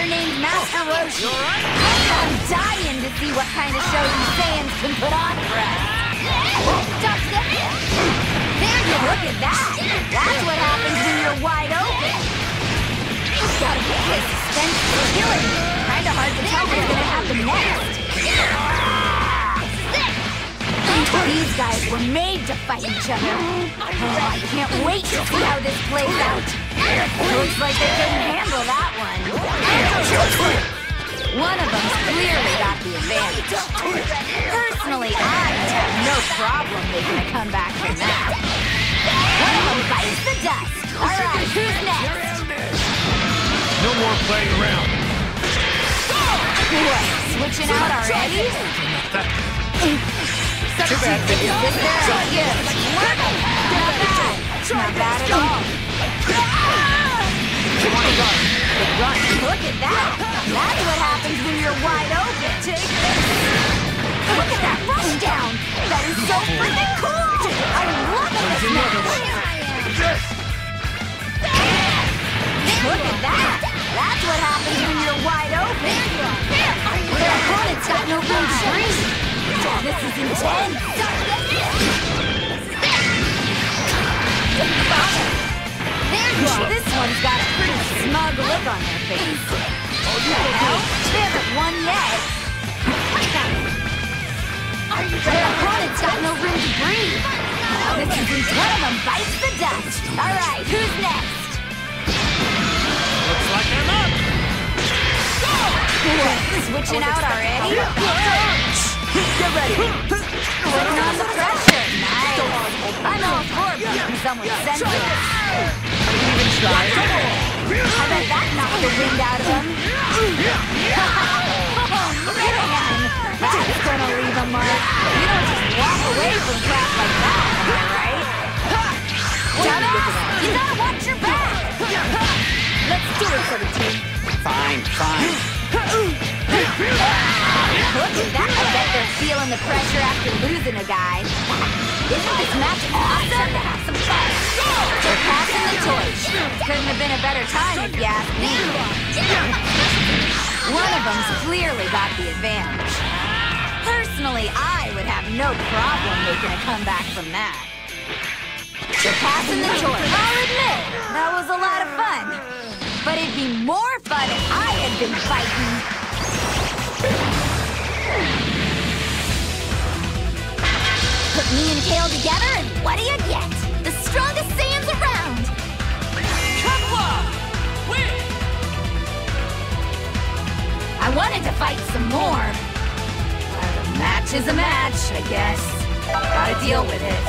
wrestler named Master Roshi. I'm dying to see what kind of show these Saiyans can put on for us. Stop there. There you look at that. That's what happens when you're wide open. Gotta get this suspense is killing. Kinda hard to tell what's gonna happen next. These guys were made to fight each other. Oh, I can't wait to see how this plays out. Looks like they couldn't clearly got the advantage. Personally, I have no problem making a comeback from that. One of them bites the dust. All right, who's next? No more playing around. What, switching out already? Too bad. Is this their idea? That is so freaking cool. I'm loving this match. Look at that. That's what happens when you're wide open. Their opponent's got no room to breathe. This is intense. This one's got a pretty smug look on their face. Intense. One of them bites the dust. All right, who's next? Looks like I'm up. What, switching out already? Get ready. Putting on the pressure. Nice. I'm all for beating someone senseless. Even try. I bet that knocked the wind out of him. oh, man. That's gonna leave a mark. You don't just walk away from crap you gotta watch your back. Let's do it for the team. Fine, fine. Look at that. I bet they're feeling the pressure after losing a guy. Isn't this match awesome? Have some fun. They're passing the torch. Couldn't have been a better time if you ask me. One of them's clearly got the advantage. Personally, I would have no problem making a comeback from that. They're passing the torch. I'll admit, that was a lot of fun. But it'd be more fun if I had been fighting. Put me and Kale together, and what do you get? The strongest Saiyans around! I wanted to fight some more. But a match is a match, I guess. Gotta deal with it.